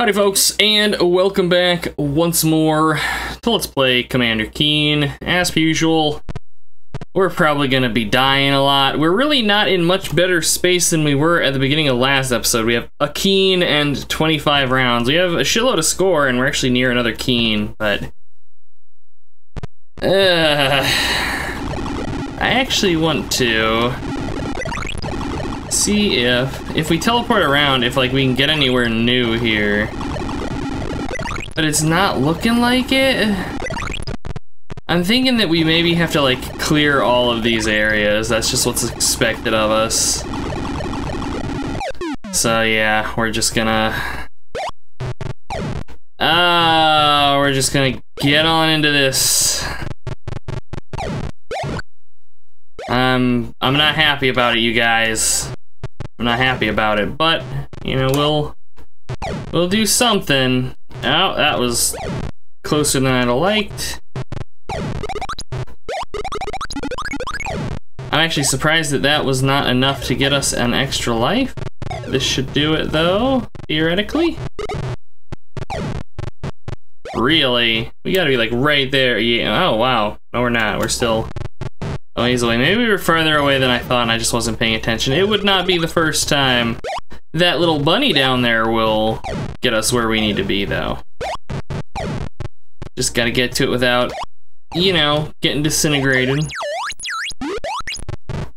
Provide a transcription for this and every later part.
Howdy folks, and welcome back once more to Let's Play Commander Keen. As per usual, we're probably gonna be dying a lot. We're really not in much better space than we were at the beginning of last episode. We have a Keen and 25 rounds. We have a shitload of score, and we're actually near another Keen, but... Uh, I actually want to see if if we teleport around if like we can get anywhere new here. But it's not looking like it. I'm thinking that we maybe have to like clear all of these areas. That's just what's expected of us. So yeah we're just gonna ah uh, we're just gonna get on into this. Um, I'm not happy about it, you guys. I'm not happy about it, but you know we'll we'll do something. Oh, that was closer than I'd have liked. I'm actually surprised that that was not enough to get us an extra life. This should do it though, theoretically. Really? We gotta be like right there. Yeah. Oh wow. No, we're not. We're still Oh, easily. Maybe we were farther away than I thought and I just wasn't paying attention. It would not be the first time that little bunny down there will get us where we need to be, though. Just gotta get to it without, you know, getting disintegrated.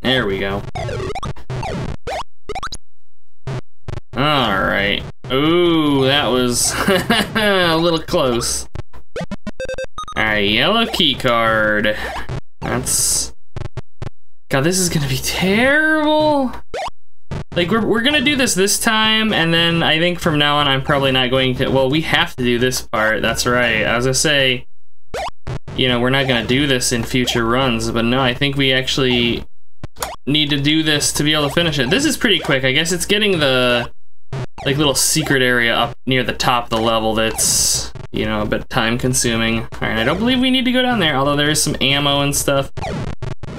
There we go. Alright. Ooh, that was a little close. Alright, yellow key card. That's God, this is gonna be terrible. Like, we're, we're gonna do this this time, and then I think from now on I'm probably not going to- well, we have to do this part, that's right. As I say, you know, we're not gonna do this in future runs, but no, I think we actually need to do this to be able to finish it. This is pretty quick. I guess it's getting the, like, little secret area up near the top of the level that's, you know, a bit time-consuming. Alright, I don't believe we need to go down there, although there is some ammo and stuff.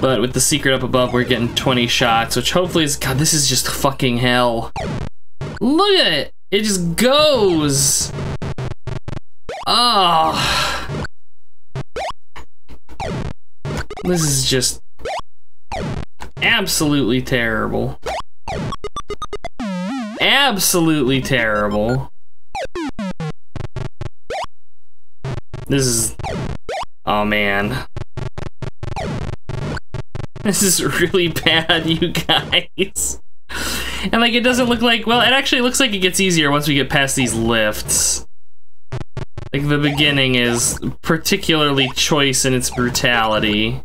But with the secret up above, we're getting 20 shots, which hopefully is- God, this is just fucking hell. Look at it! It just goes! Oh. This is just absolutely terrible. Absolutely terrible. This is... Oh man. This is really bad, you guys. And like, it doesn't look like, well, it actually looks like it gets easier once we get past these lifts. Like, the beginning is particularly choice in its brutality.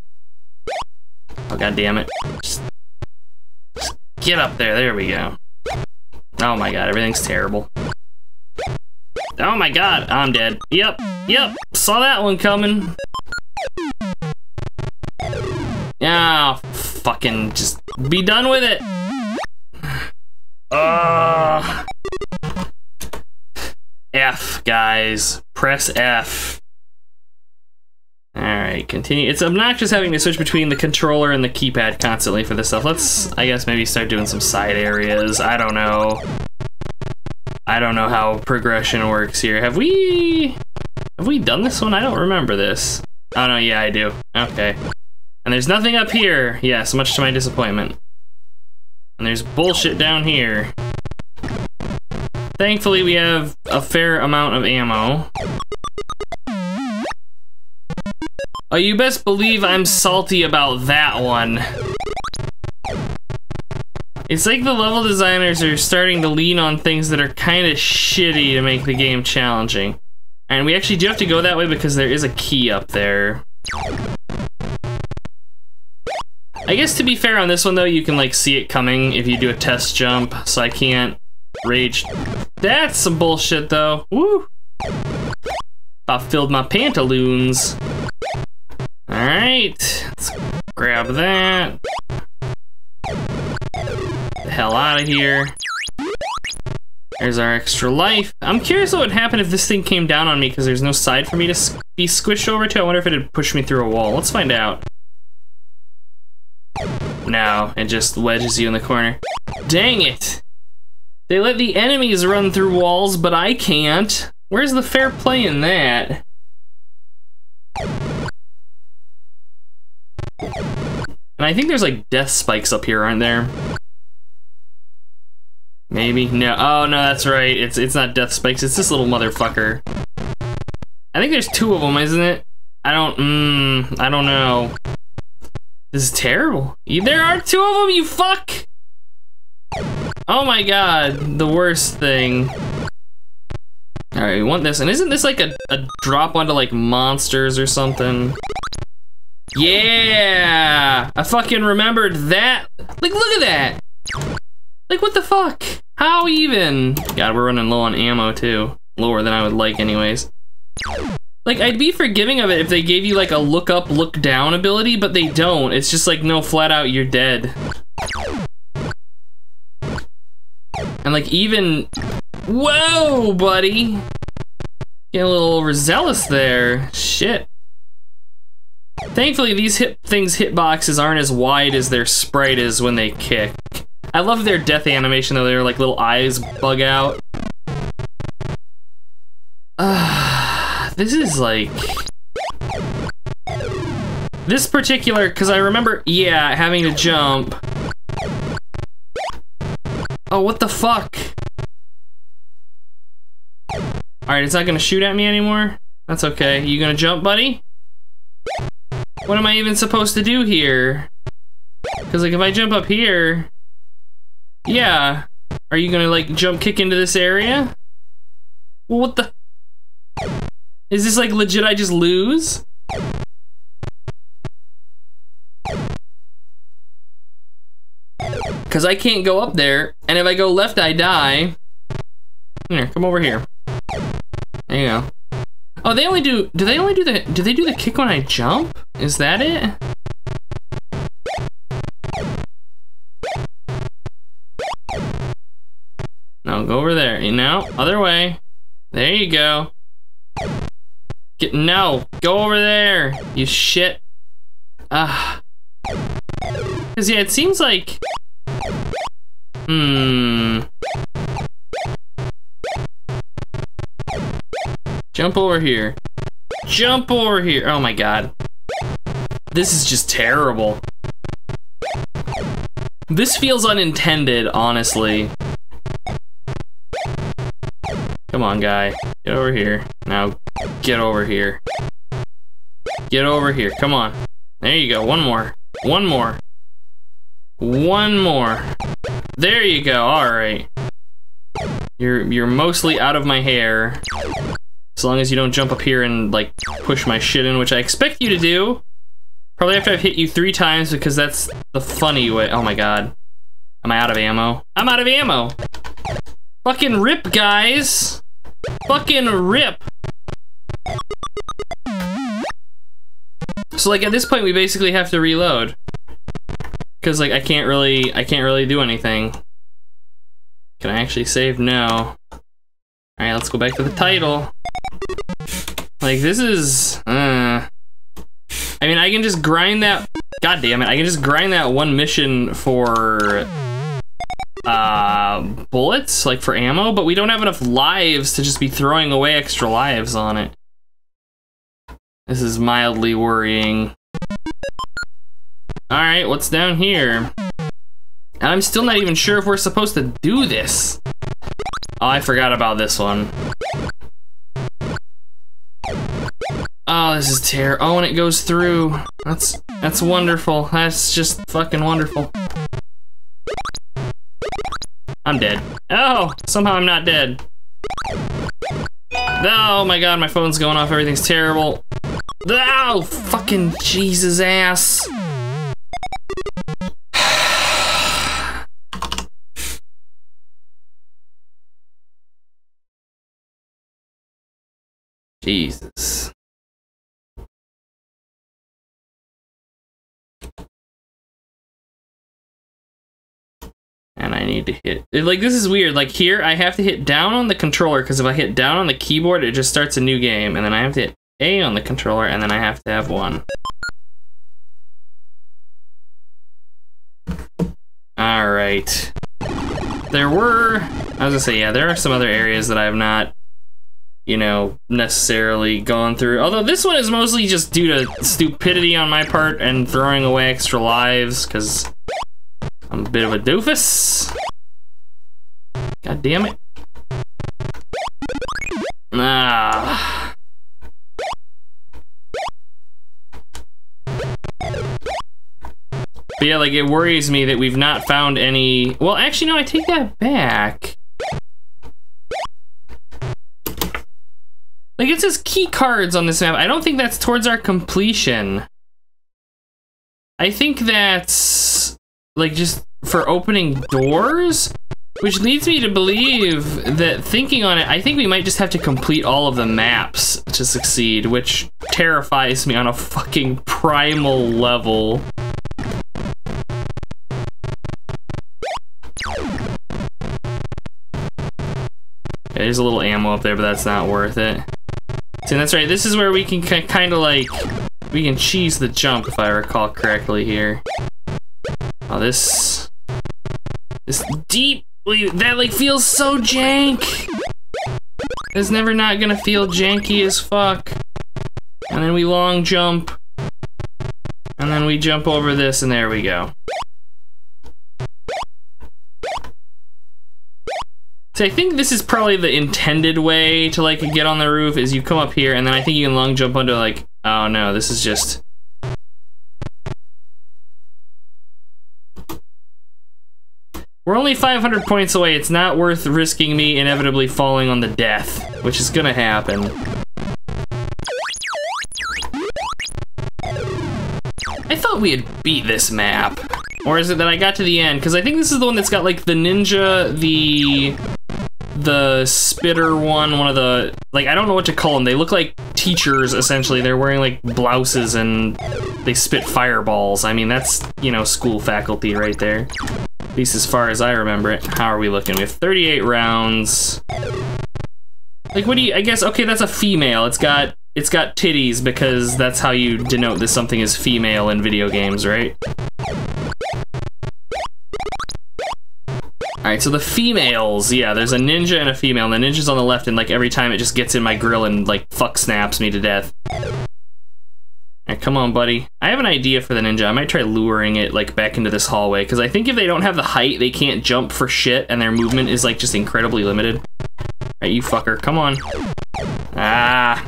Oh, god damn it. Just, just get up there, there we go. Oh my god, everything's terrible. Oh my god, I'm dead. Yep, yep, saw that one coming. Ah, oh, fucking just be done with it. Uh, F, guys. Press F. Alright, continue. It's obnoxious having to switch between the controller and the keypad constantly for this stuff. Let's, I guess, maybe start doing some side areas. I don't know. I don't know how progression works here. Have we... Have we done this one? I don't remember this. Oh, no, yeah, I do. Okay. And there's nothing up here. Yes, much to my disappointment. And there's bullshit down here. Thankfully, we have a fair amount of ammo. Oh, you best believe I'm salty about that one. It's like the level designers are starting to lean on things that are kind of shitty to make the game challenging. And we actually do have to go that way because there is a key up there. I guess to be fair on this one though, you can like see it coming if you do a test jump, so I can't rage. That's some bullshit though. Woo! About filled my pantaloons. Alright, let's grab that. The hell out of here. There's our extra life. I'm curious what would happen if this thing came down on me because there's no side for me to be squished over to. I wonder if it'd push me through a wall. Let's find out. No, it just wedges you in the corner. Dang it! They let the enemies run through walls, but I can't. Where's the fair play in that? And I think there's like death spikes up here, aren't there? Maybe? No. Oh, no, that's right. It's it's not death spikes. It's this little motherfucker. I think there's two of them, isn't it? I don't, mmm, I don't know. This is terrible. There are two of them, you fuck! Oh my god, the worst thing. Alright, we want this. And isn't this like a, a drop onto like monsters or something? Yeah! I fucking remembered that. Like, look at that! Like, what the fuck? How even? God, we're running low on ammo too. Lower than I would like anyways. Like, I'd be forgiving of it if they gave you like a look up, look down ability, but they don't. It's just like, no, flat out, you're dead. And like even, whoa, buddy. Getting a little overzealous there. Shit. Thankfully, these hit things hitboxes aren't as wide as their sprite is when they kick. I love their death animation though, their like little eyes bug out. Uh, this is like... This particular, because I remember, yeah, having to jump. Oh, what the fuck? Alright, it's not gonna shoot at me anymore? That's okay. You gonna jump, buddy? What am I even supposed to do here? Because, like, if I jump up here... Yeah. Are you gonna, like, jump kick into this area? What the... Is this, like, legit I just lose? Because I can't go up there, and if I go left, I die. Here, come over here. There you go. Oh, they only do, do they only do the, do they do the kick when I jump? Is that it? No, go over there. You know, other way. There you go. Get, no, go over there, you shit. Ah. Because, yeah, it seems like Hmm. Jump over here. Jump over here. Oh my god. This is just terrible. This feels unintended, honestly. Come on, guy. Get over here. Now, get over here. Get over here. Come on. There you go. One more. One more. One more. There you go, alright. You're you're mostly out of my hair. As long as you don't jump up here and like push my shit in, which I expect you to do. Probably after I've hit you three times because that's the funny way. Oh my god. Am I out of ammo? I'm out of ammo! Fucking rip, guys! Fucking rip! So like at this point we basically have to reload. Cause like I can't really I can't really do anything. Can I actually save? No. Alright, let's go back to the title. Like this is uh I mean I can just grind that God damn it, I can just grind that one mission for uh bullets, like for ammo, but we don't have enough lives to just be throwing away extra lives on it. This is mildly worrying. Alright, what's down here? And I'm still not even sure if we're supposed to do this. Oh, I forgot about this one. Oh, this is terrible. Oh, and it goes through. That's that's wonderful. That's just fucking wonderful. I'm dead. Oh, somehow I'm not dead. Oh my god, my phone's going off. Everything's terrible. Oh, fucking Jesus ass. Jesus. And I need to hit, like this is weird, like here I have to hit down on the controller because if I hit down on the keyboard it just starts a new game and then I have to hit A on the controller and then I have to have one. Alright. there were, I was gonna say, yeah, there are some other areas that I have not, you know, necessarily gone through. Although this one is mostly just due to stupidity on my part and throwing away extra lives, because I'm a bit of a doofus. God damn it. Ah. But yeah, like, it worries me that we've not found any... Well, actually, no, I take that back. Like, it says key cards on this map. I don't think that's towards our completion. I think that's, like, just for opening doors? Which leads me to believe that thinking on it, I think we might just have to complete all of the maps to succeed, which terrifies me on a fucking primal level. There's a little ammo up there, but that's not worth it. See, that's right. This is where we can kind of like, we can cheese the jump, if I recall correctly here. Oh, this, this deep, that like feels so jank. It's never not gonna feel janky as fuck. And then we long jump. And then we jump over this, and there we go. So I think this is probably the intended way to like get on the roof is you come up here and then I think you can long jump onto like, oh no, this is just... We're only 500 points away. It's not worth risking me inevitably falling on the death, which is gonna happen. I thought we had beat this map. Or is it that I got to the end? Because I think this is the one that's got like the ninja, the the spitter one, one of the, like, I don't know what to call them. They look like teachers, essentially. They're wearing, like, blouses and they spit fireballs. I mean, that's, you know, school faculty right there. At least as far as I remember it. How are we looking? We have 38 rounds. Like, what do you, I guess, okay, that's a female. It's got, it's got titties because that's how you denote that something is female in video games, right? Alright, so the females, yeah, there's a ninja and a female, and the ninja's on the left, and like every time it just gets in my grill and like fuck snaps me to death. Come on, buddy. I have an idea for the ninja. I might try luring it like back into this hallway, because I think if they don't have the height, they can't jump for shit, and their movement is like just incredibly limited. Alright, you fucker, come on. Ah.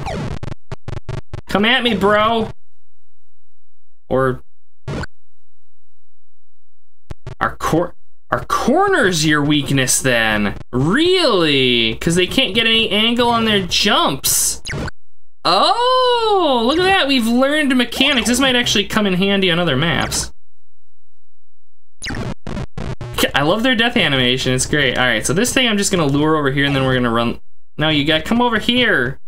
Come at me, bro! Or... Our court... Are corners your weakness then? Really? Because they can't get any angle on their jumps. Oh, look at that. We've learned mechanics. This might actually come in handy on other maps. I love their death animation. It's great. All right, so this thing I'm just going to lure over here and then we're going to run. No, you got to come over here.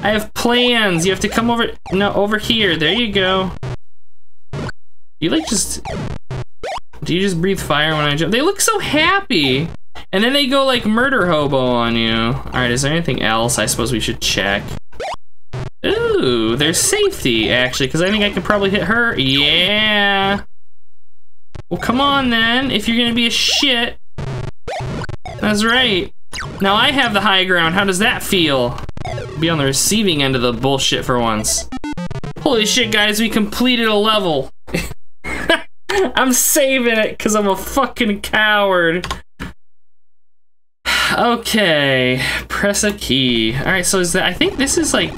I have plans. You have to come over. No, over here. There you go. You like just do you just breathe fire when I jump? They look so happy. And then they go like murder hobo on you. All right, is there anything else I suppose we should check? Ooh, there's safety, actually, because I think I could probably hit her. Yeah. Well, come on, then, if you're gonna be a shit. That's right. Now I have the high ground. How does that feel? Be on the receiving end of the bullshit for once. Holy shit, guys, we completed a level. I'm saving it because I'm a fucking coward. Okay, press a key. All right, so is that, I think this is like,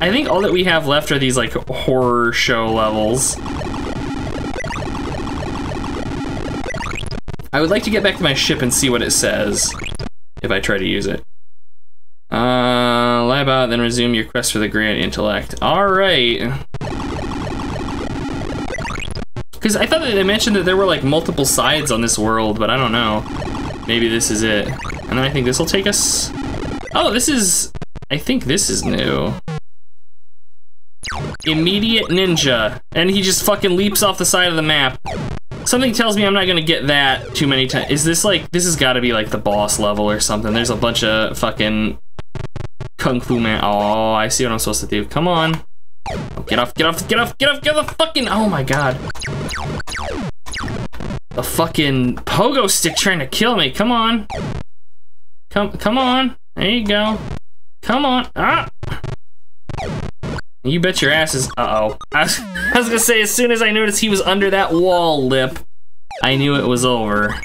I think all that we have left are these like horror show levels. I would like to get back to my ship and see what it says if I try to use it. Uh, lie about, then resume your quest for the grand intellect. All right. Because I thought that they mentioned that there were like multiple sides on this world, but I don't know. Maybe this is it. And then I think this will take us... Oh, this is... I think this is new. Immediate ninja. And he just fucking leaps off the side of the map. Something tells me I'm not gonna get that too many times. Is this like, this has gotta be like the boss level or something. There's a bunch of fucking Kung Fu Man. Oh, I see what I'm supposed to do. Come on. Get off, get off, get off, get off, get off, the fucking, oh my god. a fucking pogo stick trying to kill me. Come on. Come, come on. There you go. Come on. Ah! You bet your ass is. Uh oh. I I was gonna say, as soon as I noticed he was under that wall lip, I knew it was over.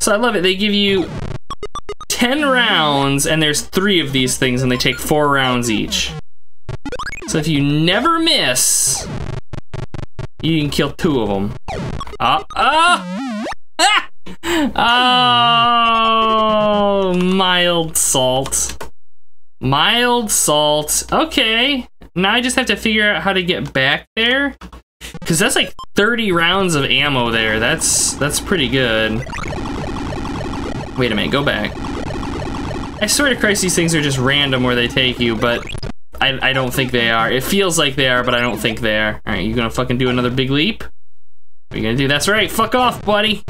So I love it. They give you 10 rounds, and there's three of these things, and they take four rounds each. So if you never miss, you can kill two of them. Ah! Ah! Ah! Oh, mild salt. Mild salt. Okay. Now I just have to figure out how to get back there. Cause that's like 30 rounds of ammo there. That's that's pretty good. Wait a minute, go back. I swear to Christ, these things are just random where they take you, but I, I don't think they are. It feels like they are, but I don't think they are. All right, you gonna fucking do another big leap? What are you gonna do? That's right, fuck off, buddy.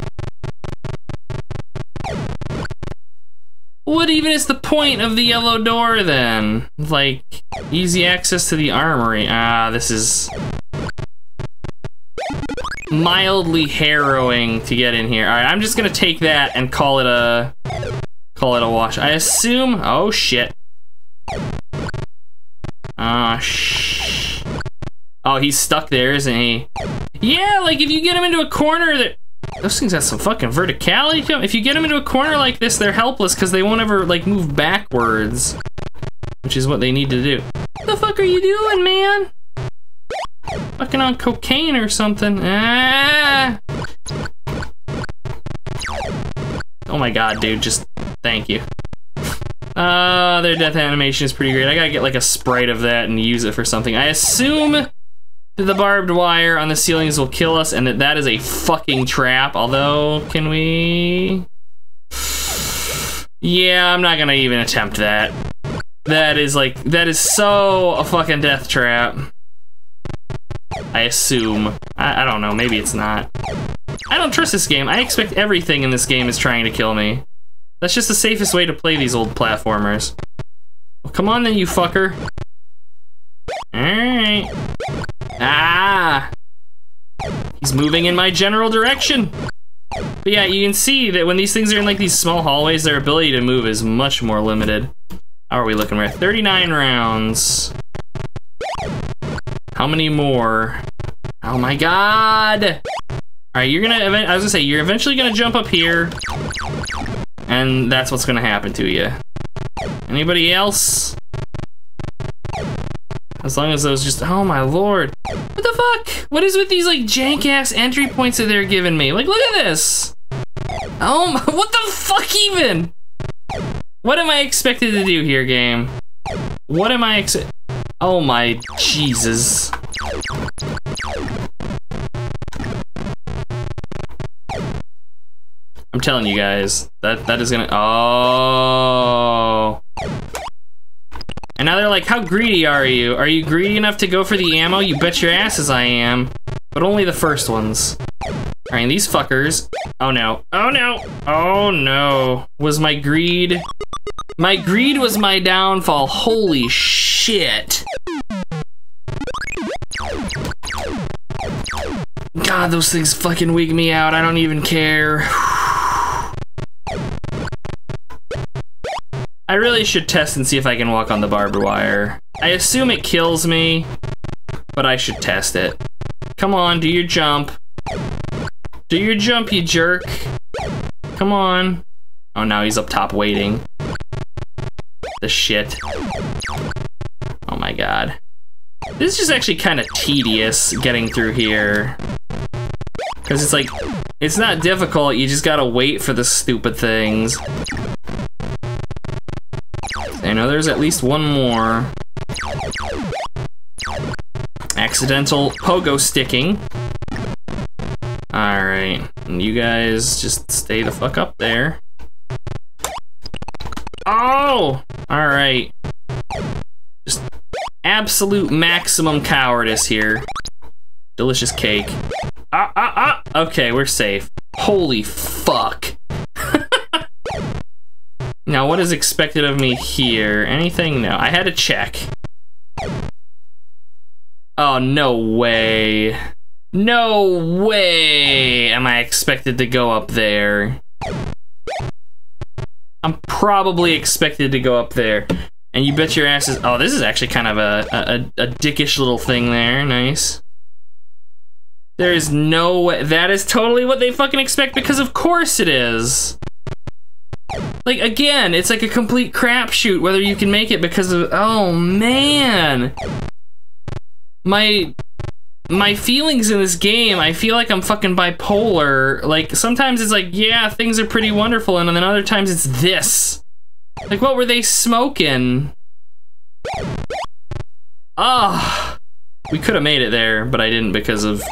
What even is the point of the yellow door then? Like, easy access to the armory. Ah, this is mildly harrowing to get in here. All right, I'm just gonna take that and call it a call it a wash. I assume. Oh shit. Ah shh. Oh, he's stuck there, isn't he? Yeah, like if you get him into a corner that those things have some fucking verticality If you get them into a corner like this, they're helpless because they won't ever, like, move backwards. Which is what they need to do. What the fuck are you doing, man? Fucking on cocaine or something. Ah! Oh my god, dude, just thank you. Uh, their death animation is pretty great. I gotta get like a sprite of that and use it for something. I assume that the barbed wire on the ceilings will kill us and that that is a fucking trap. Although, can we? Yeah, I'm not gonna even attempt that. That is like, that is so a fucking death trap. I assume. I, I don't know, maybe it's not. I don't trust this game. I expect everything in this game is trying to kill me. That's just the safest way to play these old platformers. Well, come on then, you fucker. Alright. Ah! He's moving in my general direction. But yeah, you can see that when these things are in like these small hallways, their ability to move is much more limited. How are we looking? We're at 39 rounds. How many more? Oh my god! Alright, you're gonna, I was gonna say, you're eventually gonna jump up here. And that's what's gonna happen to you. Anybody else? As long as those just, oh my lord. What the fuck? What is with these like jank ass entry points that they're giving me? Like, look at this. Oh my, what the fuck even? What am I expected to do here, game? What am I ex- Oh my Jesus. I'm telling you guys, that that is gonna, oh. And now they're like, how greedy are you? Are you greedy enough to go for the ammo? You bet your asses I am. But only the first ones. Alright, and these fuckers. Oh no. Oh no. Oh no. Was my greed... My greed was my downfall. Holy shit. God, those things fucking wig me out. I don't even care. I really should test and see if I can walk on the barbed wire. I assume it kills me, but I should test it. Come on, do your jump. Do your jump, you jerk. Come on. Oh, now he's up top waiting. The shit. Oh my god. This is just actually kind of tedious getting through here. Because it's like, it's not difficult, you just gotta wait for the stupid things. Know there's at least one more. Accidental pogo sticking. Alright, you guys just stay the fuck up there. Oh! Alright. Just absolute maximum cowardice here. Delicious cake. Ah, ah, ah! Okay, we're safe. Holy fuck. Now, what is expected of me here? Anything? No. I had to check. Oh, no way. No way am I expected to go up there. I'm probably expected to go up there. And you bet your asses- oh, this is actually kind of a, a, a dickish little thing there, nice. There is no way, that is totally what they fucking expect because of course it is. Like, again, it's like a complete crapshoot whether you can make it because of, oh man. My, my feelings in this game, I feel like I'm fucking bipolar. Like, sometimes it's like, yeah, things are pretty wonderful, and then other times it's this. Like, what were they smoking? Ah, oh, we could have made it there, but I didn't because of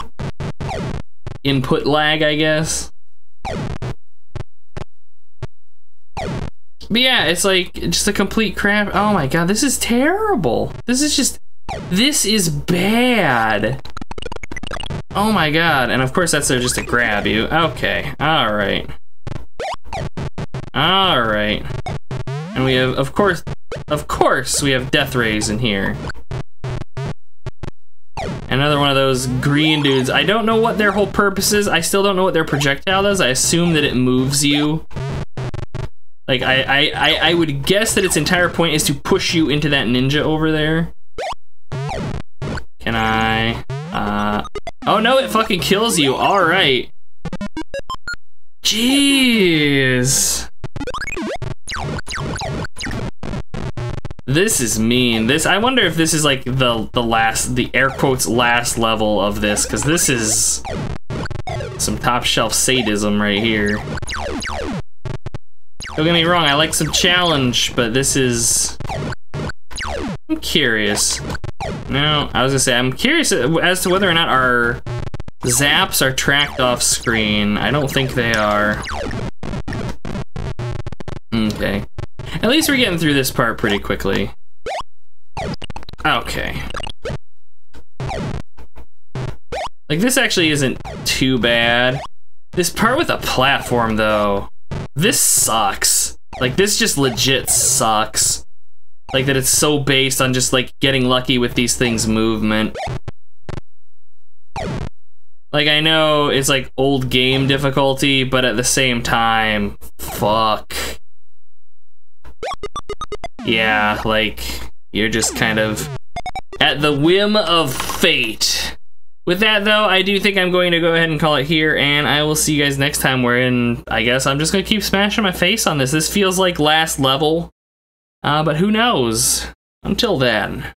input lag, I guess. But yeah, it's like just a complete crap. Oh my god, this is terrible. This is just, this is bad. Oh my god, and of course that's there just to grab you. Okay, all right. All right. And we have, of course, of course, we have death rays in here. Another one of those green dudes. I don't know what their whole purpose is. I still don't know what their projectile does. I assume that it moves you. Like, I, I, I, I would guess that its entire point is to push you into that ninja over there. Can I... Uh... Oh no, it fucking kills you. Alright. Jeez. This is mean. This I wonder if this is like the the last the air quotes last level of this cuz this is some top shelf sadism right here. Don't get me wrong, I like some challenge, but this is I'm curious. No, I was gonna say I'm curious as to whether or not our zaps are tracked off screen. I don't think they are. Okay. At least we're getting through this part pretty quickly. Okay. Like, this actually isn't too bad. This part with a platform, though, this sucks. Like, this just legit sucks. Like, that it's so based on just, like, getting lucky with these things' movement. Like, I know it's, like, old game difficulty, but at the same time, fuck. Yeah, like, you're just kind of at the whim of fate. With that, though, I do think I'm going to go ahead and call it here, and I will see you guys next time wherein I guess I'm just going to keep smashing my face on this. This feels like last level, uh, but who knows? Until then.